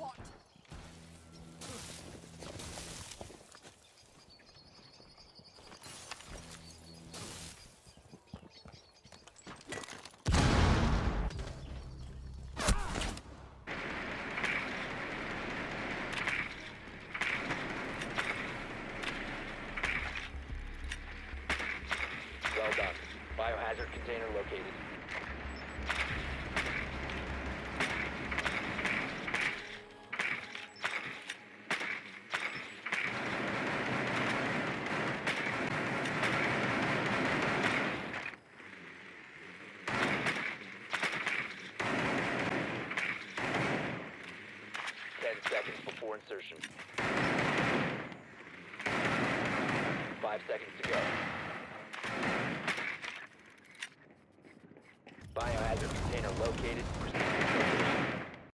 Gotcha! Well done. Biohazard container located. Ten seconds before insertion. Five seconds to go. Biohazard container located.